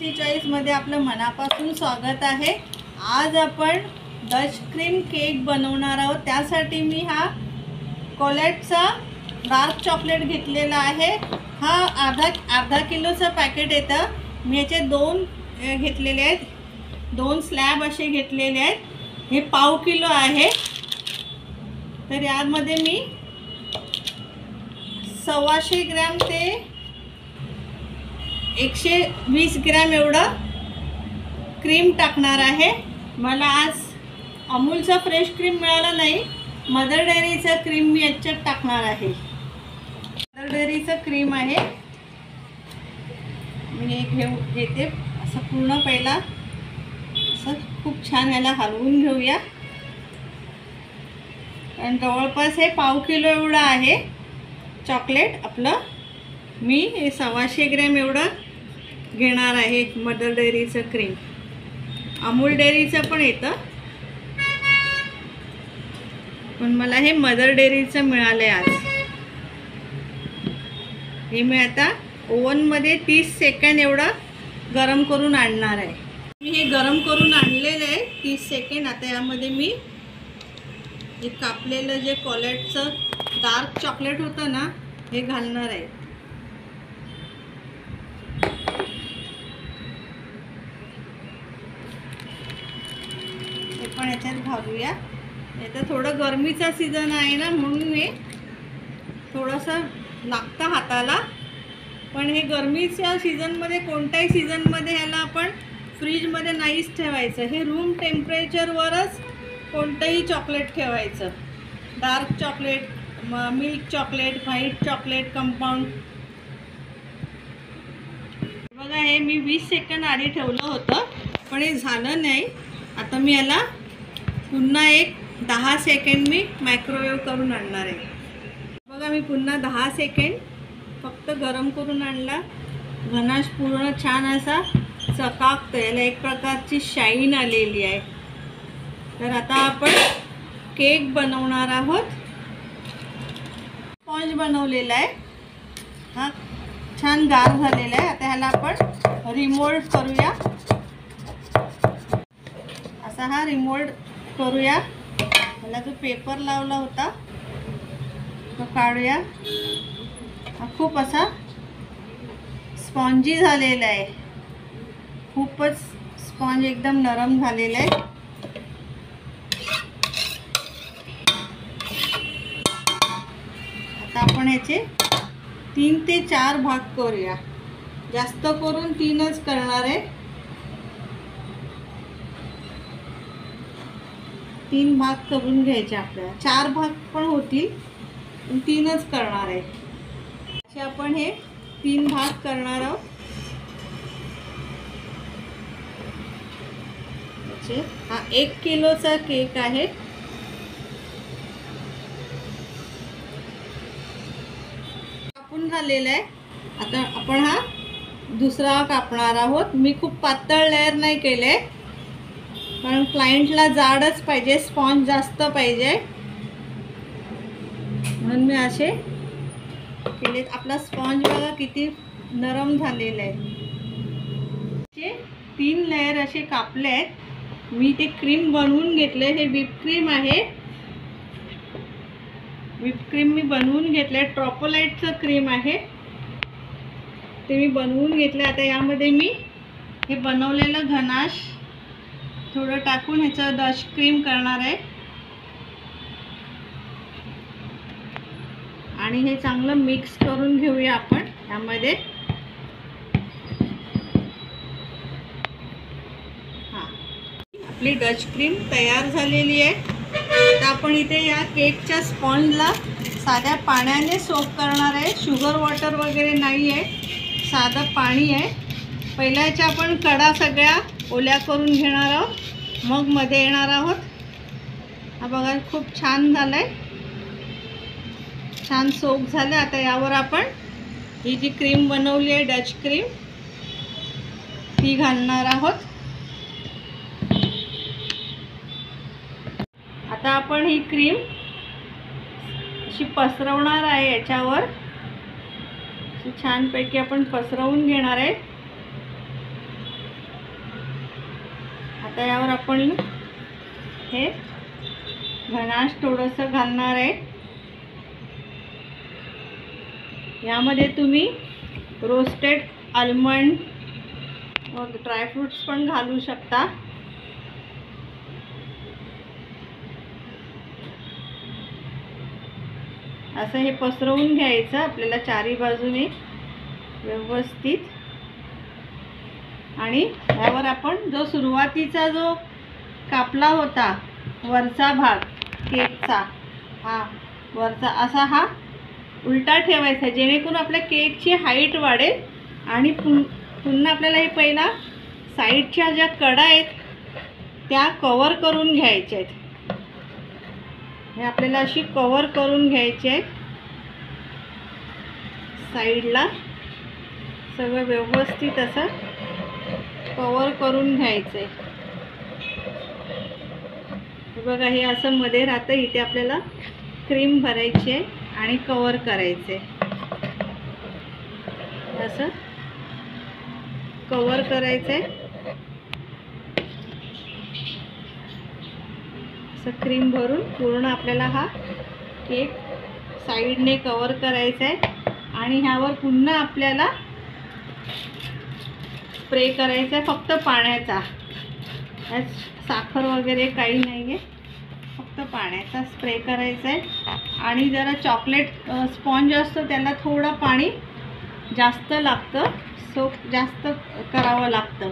चॉईसमध्ये आपलं मनापासून स्वागत आहे. आज आपण डच क्रीम केक बनवणार आहोत. त्यासाठी मी हा कोलॅटचा डार्क चॉकलेट घेतलेला आहे. हा अर्धा अर्धा किलोचं पॅकेट येतं. मी याचे दोन घेतलेले आहेत. दोन स्लॅब असे घेतलेले आहेत. हे पाव किलो आहे. तर यामध्ये मी सव्वाशे ग्रॅम ते एकशे वीस ग्रॅम एवढं क्रीम टाकणार आहे. मला आज अमूलचा फ्रेश क्रीम मिळाला नाही. मदर डेअरीचं क्रीम मी याच्यात टाकणार आहे. मदर डेअरीचं क्रीम आहे. मी हे घेऊ घेते. असं पूर्ण पहिला. असं खूप छान याला हलवून घेऊया. कारण जवळपास हे पाव किलो एवढं आहे. चॉकलेट आपलं. मी हे सव्वाशे ग्रॅम एवढं घेणार आहे मदर डेअरीचं क्रीम अमूल डेअरीचं पण येतं. पण मला हे मदर डेअरीचं मिळालं आहे आज. हे मी आता ओव्हनमध्ये तीस सेकंड एवढं गरम करून आणणार आहे. मी हे गरम करून आणलेलं आहे तीस सेकंड आता यामध्ये मी हे कापलेलं जे कॉलेटचं डार्क चॉकलेट होतं ना हे घालणार आहे हे पण याच्यात घालूया. आता थोडं गरमीचा सीझन आहे ना म्हणून हे थोडंसं लागतं हाताला. पण हे गरमीच्या सीझनमध्ये कोणत्याही सीझनमध्ये ह्याला आपण फ्रीजमध्ये नाहीच ठेवायचं. हे रूम टेम्परेचरवरच कोणतंही चॉकलेट ठेवायचं. डार्क चॉकलेट म milk chocolate white chocolate compound बघा हे मी वीस सेकंड आधी ठेवलं होतं पण हे झालं नाही. आता मी याला पुन्हा एक दहा सेकंड मी मायक्रोवेव्ह करून आणणार आहे. बघा मी पुन्हा दहा सेकंड फक्त गरम करून आणला. घनाश पूर्ण छान असा चकाकतो याला एक प्रकारची शाईन आलेली आहे. तर आता आपण केक बनवणार आहोत. स्पॉन्ज बनवलेला आहे. हा छान गार झालेला आहे. आता ह्याला आपण रिमोल्ड करूया. असा हा रिमोल्ड करूया. मला जो पेपर लावला होता तो काढूया. हा खूप असा स्पॉन्जी झालेला आहे. खूपच स्पॉन्ज एकदम नरम झालेला आहे. आता आपण याचे तीन ते चार भाग करूया. जास्त करून तीनच करणार आहे. तीन भाग करून घ्यायचे आपल्याला. चार भाग पण होतील तीनच करणार आहे. असे आपण हे तीन भाग करणार आहोत. हा एक किलोचा केक आहे. कापून झालेला आहे. आता आपण हा दुसरा कापणार आहोत. मी खूप पातळ लेअर नाही केले. कारण क्लायंटला जाडच पाहिजे स्पॉन्ज जास्त पाहिजे. म्हणून मी असे केले. आपला स्पॉन्ज बघा किती नरम झालेला आहे. तीन लेअर असे कापले आहेत मी ते क्रीम बनवून घेतले हे व्हिप क्रीम आहे. व्हिप क्रीम मी बनवून घेतलं आहे ट्रॉपोलाईटचं क्रीम आहे. ते मी बनवून घेतलं आता यामध्ये मी हे बनवलेलं घनाश थोडं टाकून ह्याचं डच क्रीम करणार आहे. आणि हे चांगलं मिक्स करून घेऊया आपण यामध्ये. हां. आपली डच क्रीम तयार झालेली आहे. आता आपण इथे या केकच्या स्पॉन्जला साध्या पाण्याने सोप करणार आहे. शुगर वॉटर वगैरे नाही आहे साधं पाणी आहे. पहिल्याच्या आपण कडा सगळ्या ओल्या करून घेणार आहोत. मग मध्ये येणार आहोत. हा बघा खूप छान झालं आहे छान सोप झालं आता यावर आपण ही जी क्रीम बनवली आहे डच क्रीम ती घालणार आहोत. आता आपण ही क्रीम अशी पसरवणार आहे याच्यावर. छानपैकी आपण पसरवून घेणार आहे. आता यावर आपण हे घनाश थोडंसं घालणार आहे. यामध्ये तुम्ही रोस्टेड आल्मंड मग ड्रायफ्रूट्स पण घालू शकता. असं हे पसरवून घ्यायचं आपल्याला चारी बाजूने व्यवस्थित. आणि ह्यावर आपण जो सुरुवातीचा जो कापला होता वरचा भाग केकचा हा वरचा असा हा उलटा ठेवायचा जेणेकरून आपल्या केकची हाईट वाढेल आणि पुन पुन्हा आपल्याला हे पहिला साईडच्या ज्या कडा आहेत त्या कवर करून घ्यायच्या आहेत. हे आपल्याला अशी कवर करून घ्यायची आहे साईडला सगळं व्यवस्थित असं कवर करून घ्यायचं. आहे बघा हे असं मध्ये राहतं. इथे आपल्याला क्रीम भरायची आहे आणि कवर करायचे असं कवर करायचं आहे. असं क्रीम भरून पूर्ण आपल्याला हा केक साईडने कवर करायचा आहे. आणि ह्यावर पुन्हा आपल्याला स्प्रे करायचा आहे फक्त पाण्याचा. साखर वगैरे काही नाही आहे फक्त पाण्याचा स्प्रे करायचा आहे आणि जरा चॉकलेट स्पॉन्ज असतो त्याला थोडं पाणी जास्त लागतं. सो जास्त करावं लागतं.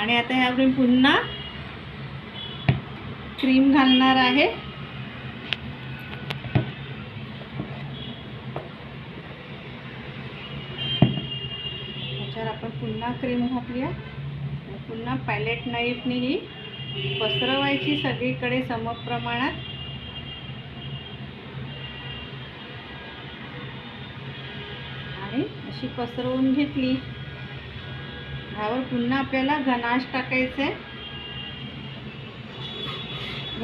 आणि आता ह्यावरून पुन्हा क्रीम घालणार आहे त्याच्यावर आपण पुन्हा क्रीम घातली आहे. पुन्हा पॅलेट नाईफने ही पसरवायची सगळीकडे समप्रमाणात आणि अशी पसरवून घेतली. ह्यावर पुन्हा आपल्याला घनाश टाकायचं आहे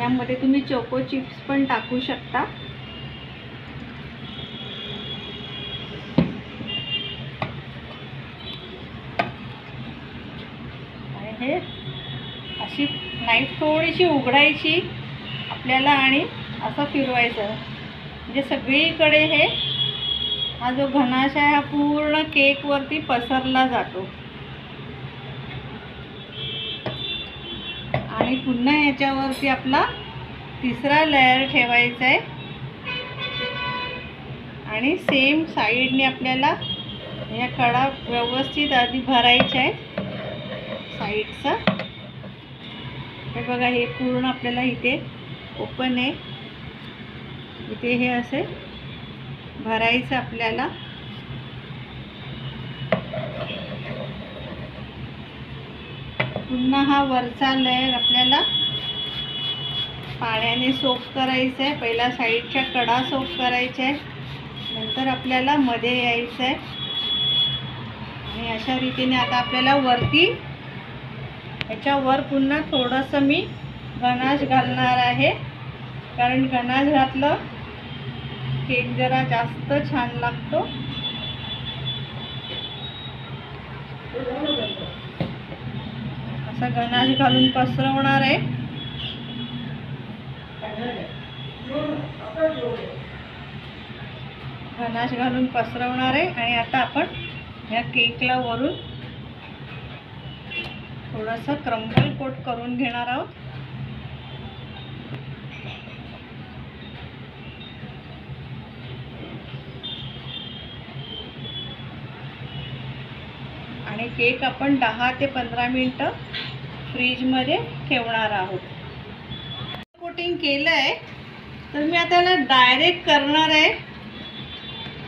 यामध्ये तुम्ही चोको चिप्स पण टाकू शकता आणि हे अशी थोडीशी उघडायची आपल्याला आणि असं फिरवायचं. म्हणजे सगळीकडे हे हा जो घनाश आहे हा पूर्ण केकवरती पसरला जातो. आणि पुन्हा ह्याच्यावरती आपला तिसरा लेअर ठेवायचा आहे. आणि सेम साईडने आपल्याला या कडा व्यवस्थित आधी भरायच्या आहेत. सा। हे बघा हे पूर्ण आपल्याला इथे ओपन आहे. इथे हे असे भरायचं आपल्याला. पुन्हा हा वरचा लेअर आपल्याला पाण्याने सोप करायचं आहे. पहिला साईडच्या कडा सोप करायच्या आहे. नंतर आपल्याला मध्ये यायचं आहे. आणि अशा रीतीने आता आपल्याला वरती ह्याच्यावर पुन्हा थोडंसं मी गनाश घालणार आहे. कारण गनाश घातलं केक जरा जास्त छान लागतो. असा गनाश घालून पसरवणार आहे. गनाश घालून पसरवणार आहे. आणि आता आपण ह्या केकला वरून थोडंसं क्रम्बल कोट करून घेणार आहोत. आणि केक आपण दहा ते पंधरा मिनटं फ्रीजमध्ये ठेवणार आहोत. कोटिंग केलं आहे तर मी आता याला डायरेक्ट करणार आहे.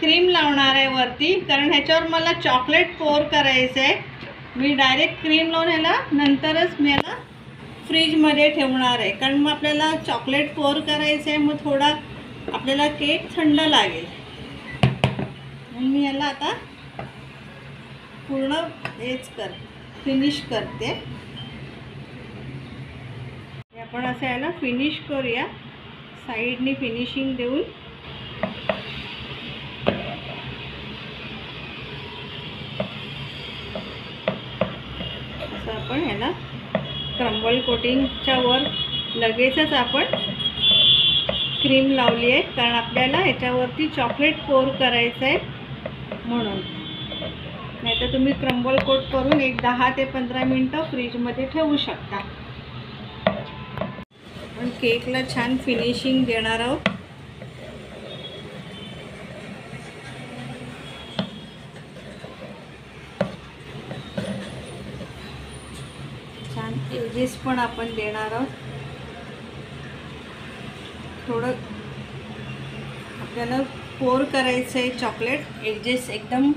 क्रीम लावणार आहे वरती कारण ह्याच्यावर मला चॉकलेट पोर करायचं आहे मी डायरेक्ट क्रीम लावून ह्याला नंतरच मी याला फ्रीजमध्ये ठेवणार आहे. कारण मग आपल्याला चॉकलेट पोर करायचं आहे मग थोडा आपल्याला केक थंड लागेल. म्हणून मी याला आता पूर्ण हेच कर फिनिश करते. आपण असं याला फिनिश करूया. साईडनी फिनिशिंग देऊन. आपण ह्याला क्रम्बल कोटिंगच्या वर लगेचच आपण क्रीम लावली आहे. कारण आपल्याला ह्याच्यावरती चॉकलेट पोर करायचं आहे म्हणून. नाहीतर तुम्ही क्रम्बल कोट करून एक दहा ते पंधरा मिनटं फ्रीजमध्ये ठेवू शकता. आपण केकला छान फिनिशिंग देणार आहोत. चार्जेस पण आपण देणार आहोत. थोडं आपल्याला पोर करायचं आहे चॉकलेट एजेस एकदम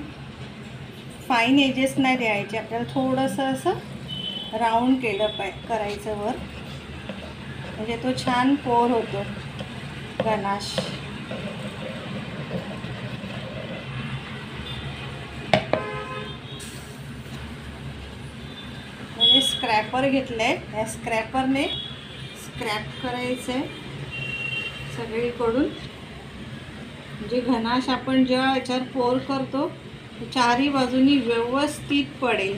फाईन एजेस नाही द्यायचे. आपल्याला थोडंसं असं राऊंड केलं पाय करायचं वर. म्हणजे तो छान पोर होतो. गनाश म्हणजे स्क्रॅपर घेतलं आहे या स्क्रॅपरने स्क्रॅप करायचं आहे सगळीकडून. जे घनाश आपण जेव्हा याच्यावर पोर करतो चारही बाजूनी व्यवस्थित पडेल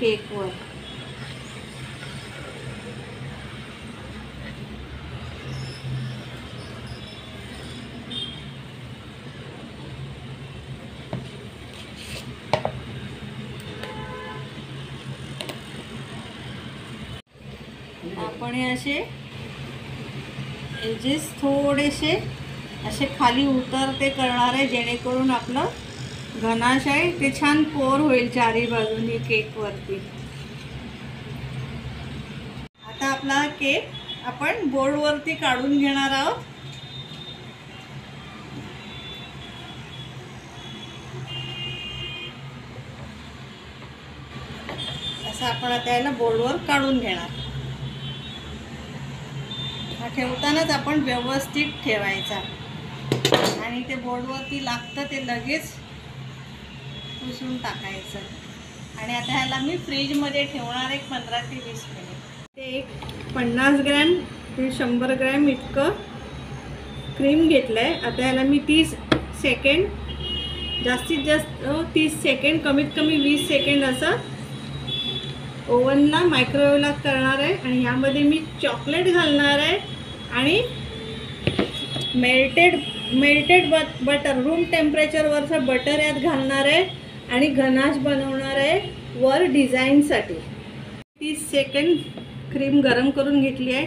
केकवर आपण हे असे एजेस थोडेसे असे खाली उतरते करणार आहे जेणेकरून आपलं घनाश आहे ते छान पोर होईल चारी बाजूनी केकवरती आता आपला हा केक आपण बोर्डवरती काढून घेणार आहोत. असं आपण आता याला बोर्डवर काढून घेणार. हा ठेवतानाच आपण व्यवस्थित ठेवायचा. आणि ते बोर्डवरती लागतं ते लगेच पुसून टाकायचं. आणि आता ह्याला मी फ्रीजमध्ये ठेवणार एक पंधरा ते वीस मिनिट. ते एक पन्नास ग्रॅम ते शंभर ग्रॅम इतकं क्रीम घेतलं आहे आता ह्याला मी तीस सेकंड जास्तीत जास्त तीस सेकंड कमीत कमी वीस सेकंड असं ओव्हनला मायक्रोवेव्हला करणार आहे. आणि ह्यामध्ये मी चॉकलेट घालणार आहे. आणि melted melted but butter room टेम्परेचरवरचं butter यात घालणार आहे आणि घनाश बनवणार आहे वर डिझाईनसाठी तीस सेकंड क्रीम गरम करून घेतली आहे.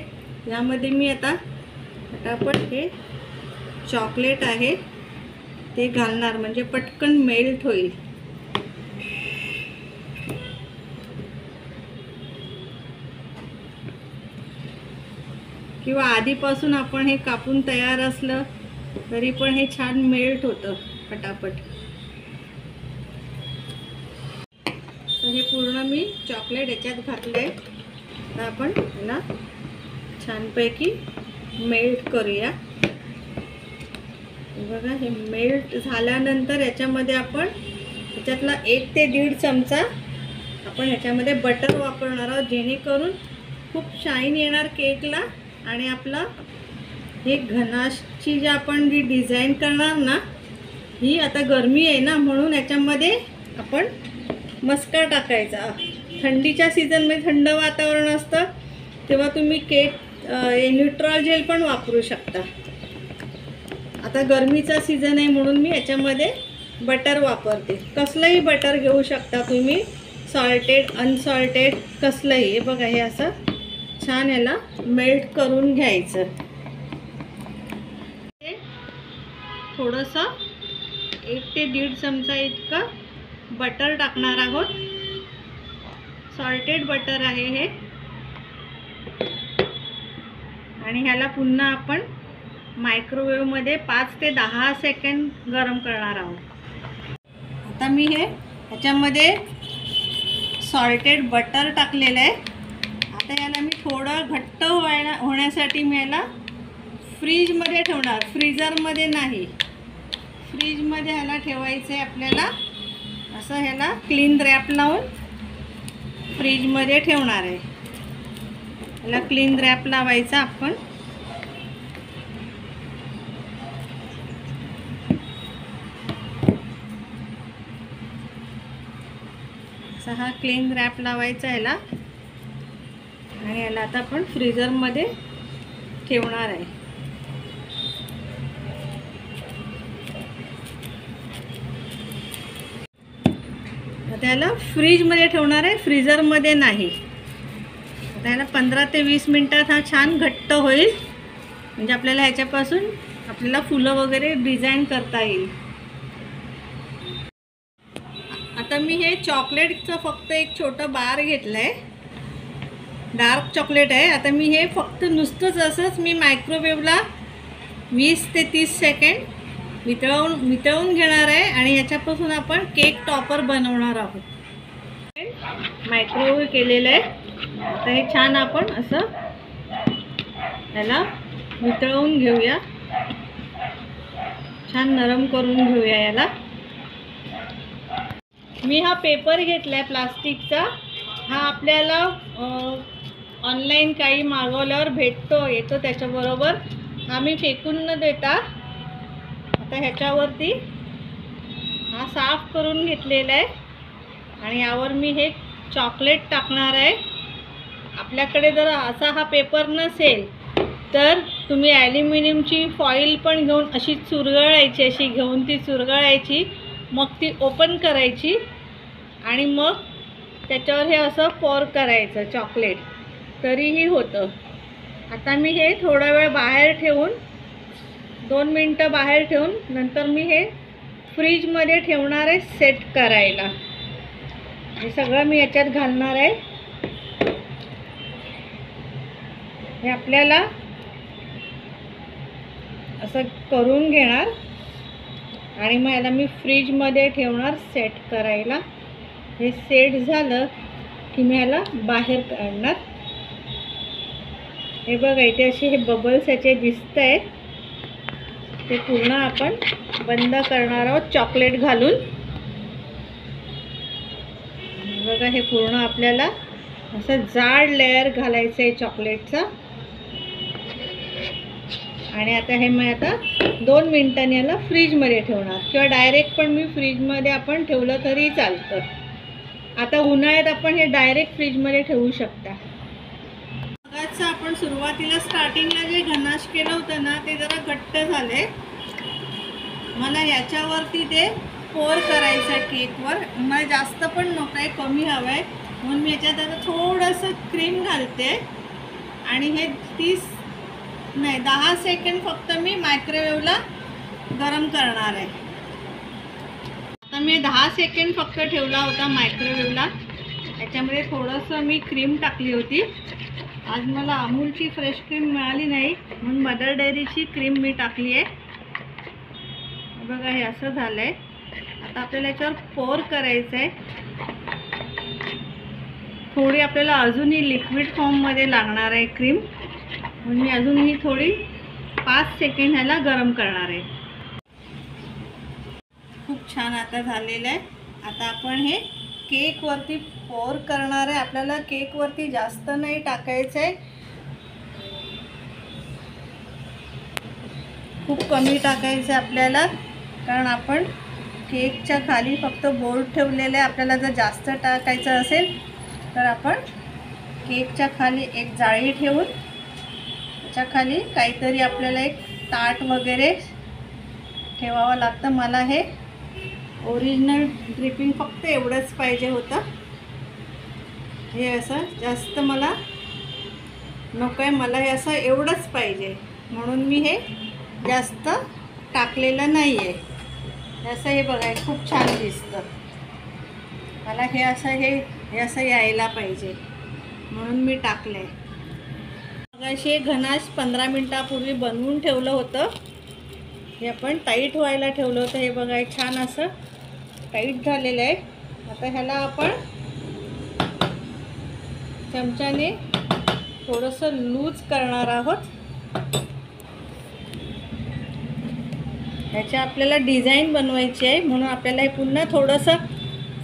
यामध्ये मी आता पटापट हे चॉकलेट आहे ते घालणार. म्हणजे पटकन मेल्ट होईल. किंवा आधीपासून आपण हे कापून तयार असलं तरी पण हे छान मेल्ट होतं पटापट तर हे पूर्ण मी चॉकलेट याच्यात घातलं आहे तर आपण याला छानपैकी मेल्ट करूया. बघा हे मेल्ट झाल्यानंतर याच्यामध्ये आपण याच्यातला एक ते दीड चमचा आपण ह्याच्यामध्ये बटर वापरणार आहोत जेणेकरून खूप शाईन येणार केकला. आणि आपला हे घनाशची जी आपण जी डिझाईन करणार ना ही आता गरमी आहे ना म्हणून याच्यामध्ये आपण मस्का टाकायचा. थंडीच्या सीझनमध्ये थंड वातावरण असतं तेव्हा तुम्ही केक न्यूट्रॉल जेल पण वापरू शकता. आता गरमीचा सीझन आहे म्हणून मी याच्यामध्ये बटर वापरते. कसलंही बटर घेऊ शकता तुम्ही सॉल्टेड अनसॉल्टेड कसलंही. हे बघा हे असं छान याला मेल्ट करून घ्यायचं. थोडंसं एक ते दीड चमचा इतकं बटर टाकणार आहोत. सॉल्टेड बटर आहे हे. आणि ह्याला पुन्हा आपण मायक्रोवेव्हमध्ये पाच ते दहा सेकंड गरम करणार आहोत. आता मी हे ह्याच्यामध्ये सॉल्टेड बटर टाकलेलं आहे. आता याला मी थोडं घट्ट व्हायला होण्यासाठी मी याला फ्रीजमध्ये ठेवणार. फ्रीजरमध्ये नाही. फ्रीजमध्ये ह्याला ठेवायचं आहे आपल्याला. असं ह्याला क्लीन रॅप लावून फ्रीजमध्ये ठेवणार आहे. ह्याला क्लीन रॅप लावायचा आपण. असा हा क्लीन रॅप लावायचा ह्याला. आणि याला आता आपण फ्रीझरमध्ये ठेवणार आहे. आता याला फ्रीजमध्ये ठेवणार आहे फ्रीजरमध्ये नाही. आता याला पंधरा ते वीस मिनटात हा छान घट्ट होईल. म्हणजे आपल्याला ह्याच्यापासून आपल्याला फुलं वगैरे डिझाईन करता येईल. आता मी हे चॉकलेटचं फक्त एक छोटं बार घेतलं आहे डार्क चॉकलेट आहे. आता मी हे फक्त नुसतंच असंच मी मायक्रोवेवला वीस ते तीस सेकंड वितळवून वितळवून घेणार आहे आणि ह्याच्यापासून आपण केक टॉपर बनवणार आहोत. मायक्रोवेव केलेलं आहे. आता हे छान आपण असं याला वितळवून घेऊया. छान नरम करून घेऊया याला. मी हा पेपर घेतला आहे प्लास्टिकचा. हा आपल्याला ऑनलाईन काही मागवल्यावर भेटतो येतो त्याच्याबरोबर. हा मी फेकून न देता आता ह्याच्यावरती हा साफ करून घेतलेला आहे. आणि यावर मी हे चॉकलेट टाकणार आहे. आपल्याकडे जर असा हा पेपर नसेल तर तुम्ही ॲल्युमिनियमची फॉईल पण घेऊन अशी चुरगळायची अशी घेऊन ती चुरगळायची. मग ती ओपन करायची. आणि मग त्याच्यावर हे असं पोर करायचं चॉकलेट तरीही होतं. आता मी हे थोडा वेळ बाहेर ठेवून दोन मिनटं बाहेर ठेवून नंतर मी हे फ्रीजमध्ये ठेवणार आहे सेट करायला. हे सगळं मी याच्यात घालणार आहे. हे आपल्याला असं करून घेणार. आणि मग याला मी फ्रीजमध्ये ठेवणार सेट करायला. हे सेट झालं की मी याला बाहेर काढणार. हे बघा इथे असे हे बबल्स याचे दिसत आहेत. ते पूर्ण आपण बंद करणार आहोत चॉकलेट घालून. बघा हे पूर्ण आपल्याला असं जाड लेअर घालायचं आहे चॉकलेटचा आणि आता हे मी आता दोन मिनटांनी याला फ्रीजमध्ये ठेवणार. किंवा डायरेक्ट पण मी फ्रीजमध्ये आपण ठेवलं तरी चालतं. आता उन्हाळ्यात आपण हे डायरेक्ट फ्रीजमध्ये ठेवू शकता. सुरुवातीला स्टार्टिंगला जे घनाश केलं होतं ना ते जरा घट्ट झाले. मला याच्यावरती ते पोर करायचं आहे केकवर. मला जास्त पण नको आहे कमी हवं आहे म्हणून मी याच्यात आता थोडंसं क्रीम घालते. आणि हे तीस नाही दहा सेकंड फक्त मी मायक्रोवेवला गरम करणार आहे. आता मी दहा सेकंड फक्त ठेवला होता मायक्रोवेवला याच्यामध्ये थोडंसं मी क्रीम टाकली होती. आज मला अमूलची फ्रेश क्रीम मिळाली नाही म्हणून मदर डेअरीची क्रीम मी टाकली आहे. बघा हे असं झालं आहे आता आपल्याला याच्यावर पोर करायचं आहे थोडी आपल्याला अजूनही लिक्विड फॉर्ममध्ये लागणार आहे क्रीम म्हणून मी अजून ही थोडी पाच सेकंड ह्याला गरम करणार आहे. खूप छान आता झालेलं आहे. आता आपण हे केकवरती पोर करणार आहे आपल्याला केकवरती जास्त नाही टाकायचं. आहे खूप कमी टाकायचं आहे आपल्याला कारण आपण केकच्या खाली फक्त बोर्ड ठेवलेलं आहे आपल्याला जर जास्त टाकायचं असेल तर आपण केकच्या खाली एक जाळी ठेवून त्याच्याखाली काहीतरी आपल्याला एक ताट वगैरे ठेवावं लागतं. मला हे ओरिजिनल ड्रिपिंग फक्त एवढंच पाहिजे होतं. हे असं जास्त मला नको आहे. मला हे असं एवढंच पाहिजे. म्हणून मी हे जास्त टाकलेलं नाही आहे असं हे बघाय खूप छान दिसतं. मला हे असं हे हे असं यायला पाहिजे. म्हणून मी टाकलं आहे मगाशी घनाश पंधरा मिनटापूर्वी बनवून ठेवलं होतं. हे आपण टाईट व्हायला ठेवलं होतं. हे बघा छान असं टाईट झालेलं आहे. आता ह्याला आपण चमच्याने थोडंसं लूज करणार आहोत. ह्याच्या आपल्याला डिझाईन बनवायची आहे म्हणून आपल्याला हे पुन्हा थोडंसं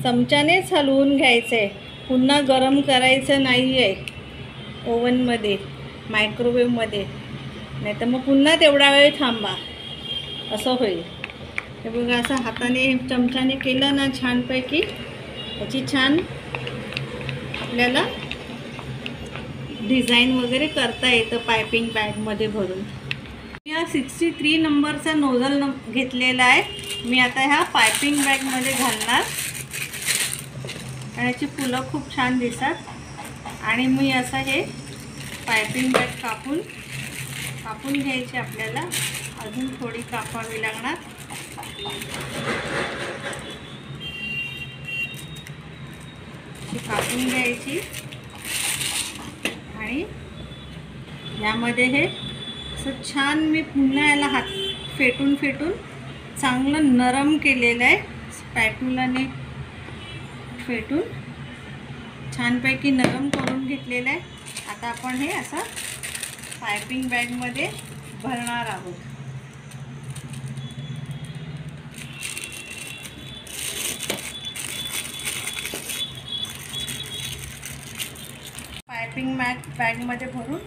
चमच्यानेच हलवून घ्यायचं आहे पुन्हा गरम करायचं नाही आहे ओव्हनमध्ये मायक्रोवेवमध्ये. नाही तर मग पुन्हा तेवढा वेळ थांबा. असं होईल. हे बघा असं हाताने चमच्याने केलं ना छानपैकी याची छान आपल्याला डिझाईन वगैरे करता येतं पायपिंग बॅगमध्ये भरून. मी हा सिक्स्टी थ्री नंबरचा नोझल न घेतलेला आहे. मी आता ह्या पायपिंग बॅगमध्ये घालणार. याची फुलं खूप छान दिसतात. आणि मी असं हे पायपिंग बॅग कापून कापून घ्यायची आपल्याला. अजून थोडी कापावी लागणार. कापून घ्यायची. आणि यामध्ये हे असं छान मी पुन्हा याला हात फेटून फेटून चांगलं नरम केलेलं आहे. स्पॅटुलाने फेटून छानपैकी नरम करून घेतलेलं आहे. आता आपण हे असं पायपिंग बॅगमध्ये भरणार आहोत. पायपिंग बॅग बॅगमध्ये भरून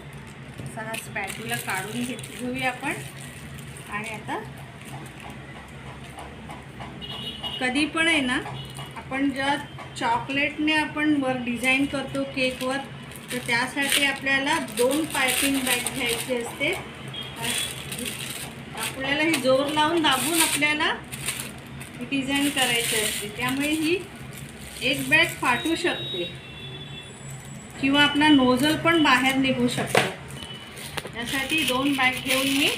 असा हा स्पॅटूला काढून घेत घेऊया आपण. आणि आता कधी पण आहे ना आपण ज्या चॉकलेटने आपण वर डिझाईन करतो केकवर तर त्यासाठी आपल्याला दोन पायपिंग बॅग घ्यायची असते. आपल्याला ही जोर लावून दाबून आपल्याला डिझाईन करायची असते. त्यामुळे ही एक बॅग फाटू शकते. किंवा आपला नोझल पण बाहेर निघू शकतो. त्यासाठी दोन बॅग घेऊन मी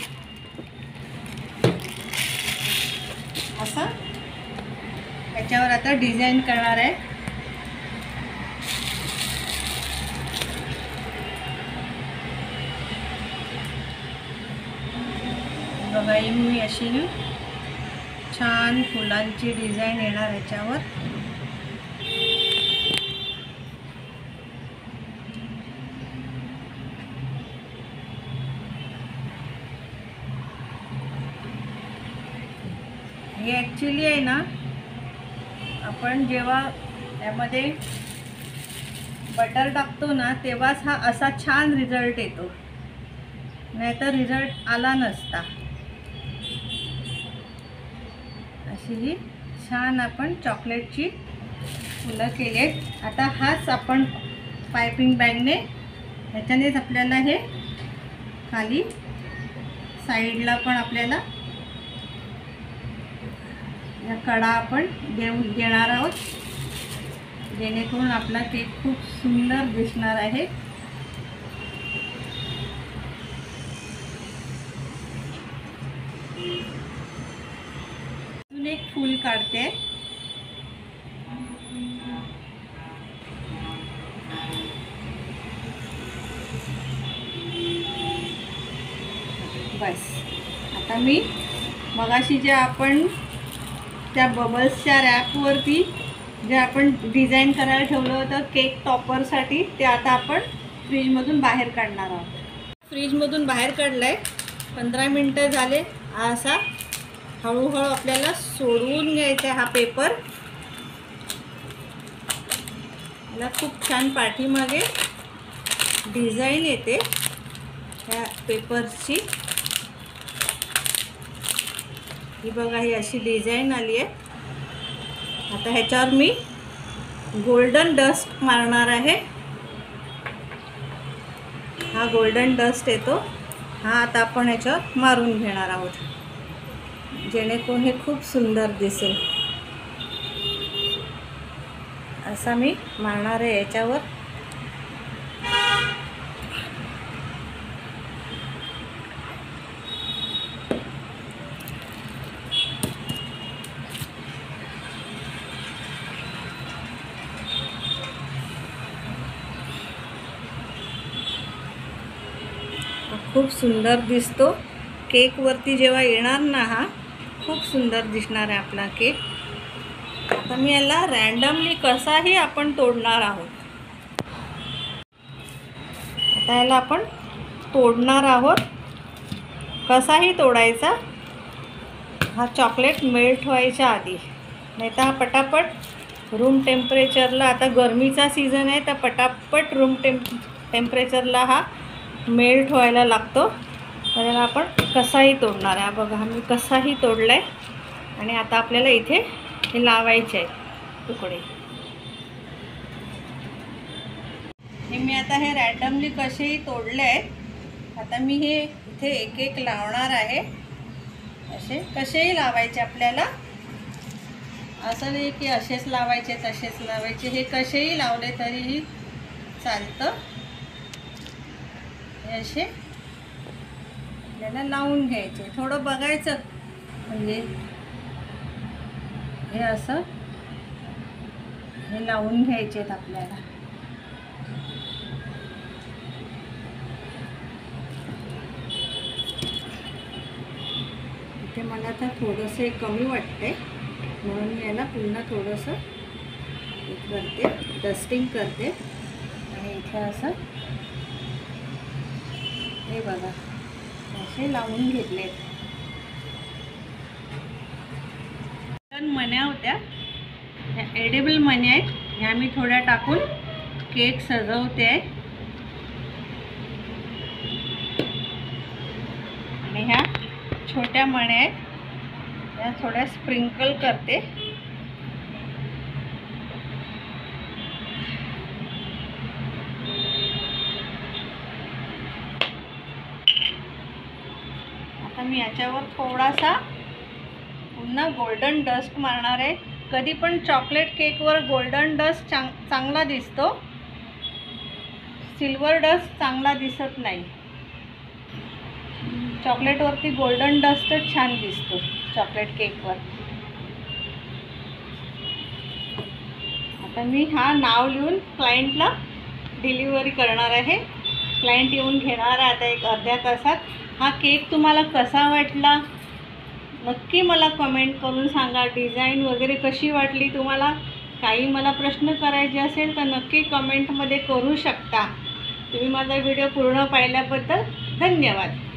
असं याच्यावर आता डिझाईन करणार आहे. बघा मी अशी छान फुलांची डिझाईन येणार याच्यावर हे ॲक्च्युली आहे ना आपण जेव्हा यामध्ये बटर टाकतो ना तेव्हाच हा असा छान रिझल्ट येतो. नाहीतर रिझल्ट आला नसता. अशी ही छान आपण चॉकलेटची फुलं केली आहेत आता हाच आपण पायपिंग बॅगने ह्याच्यानेच आपल्याला हे खाली साईडला पण आपल्याला या कडा आपण देऊ देणार आहोत. जेणेकरून आपला केक खूप सुंदर दिसणार आहे. अजून एक फूल काढते. बस. आता मी मगाशी जे आपण त्या बबल्सच्या रॅपवरती जे आपण डिझाईन करायला ठेवलं होतं केक टॉपरसाठी ते आता आपण फ्रीजमधून बाहेर काढणार आहोत. फ्रीजमधून बाहेर काढलं आहे पंधरा मिनटं झाले. असा हळूहळू आपल्याला सोडवून घ्यायचा हा पेपर. याला खूप छान पाठीमागे डिझाईन येते ह्या पेपर्सची ही बघा ही अशी डिझाईन आली आहे. आता ह्याच्यावर मी गोल्डन डस्ट मारणार आहे. हा गोल्डन डस्ट येतो. हा आता आपण ह्याच्यावर मारून घेणार आहोत. जेणेकरून हे खूप सुंदर दिसेल. असा मी मारणार आहे याच्यावर खूप सुंदर दिसतो. केकवरती जेव्हा येणार ना हा खूप सुंदर दिसणार आहे आपला केक. आता मी याला रॅन्डमली कसाही आपण तोडणार आहोत. आता याला आपण तोडणार आहोत. कसाही तोडायचा हा चॉकलेट मेल्ट व्हायच्या आधी. नाही तर हा पटापट रूम टेम्परेचरला आता गरमीचा सीझन आहे तर पटापट रूम टेम्प टेम्परेचरला हा मेल्ट व्हायला लागतो. त्याला आपण कसाही तोडणार आहे. बघा मी कसाही तोडला आहे आणि आता आपल्याला इथे हे लावायचे आहे तुकडे. हे मी आता हे रॅन्डमली कसेही तोडले आहे आता मी हे इथे एक एक लावणार आहे. असे कसेही लावायचे आपल्याला. असं नाही की असेच लावायचे तसेच लावायचे. हे कसेही लावले तरीही चालतं. हे असे. आपल्याला लावून घ्यायचे. थोडं बघायचं. म्हणजे हे असं. हे लावून घ्यायचे आहेत आपल्याला. इथे मला आता थोडंसं हे कमी वाटतंय. म्हणून मी याला पुन्हा थोडंसं करते. डस्टिंग करते. आणि इथे असं हे बघा. असे लावून घेतले मण्या होत्या. ह्या एडेबल मण्या आहेत. ह्या मी थोड्या टाकून केक सजवते. आहे आणि ह्या छोट्या मण्या आहेत. ह्या थोड्या स्प्रिंकल करते. याच्यावर थोडासा पुन्हा गोल्डन डस्ट मारणार आहे. कधी पण चॉकलेट केकवर गोल्डन डस्ट चांग चांगला दिसतो. सिल्वर डस्ट चांगला दिसत नाही. चॉकलेटवरती गोल्डन डस्टच छान दिसतो चॉकलेट केकवर आता मी हा नाव लिहून क्लायंटला डिलिव्हरी करणार आहे. क्लायंट येऊन घेणार आता एक अर्ध्या तासात. हा केक तुम्हाला कसा वाटला? नक्की मला कमेंट करून सांगा. डिझाईन वगैरे कशी वाटली तुम्हाला? काही मला प्रश्न करायचे असेल तर नक्की कमेंटमध्ये करू शकता. तुम्ही माझा व्हिडिओ पूर्ण पाहिल्याबद्दल धन्यवाद.